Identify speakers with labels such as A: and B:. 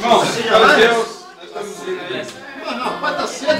A: Irmão, Deus, nós estamos indo aí.
B: Não, não, vai cedo.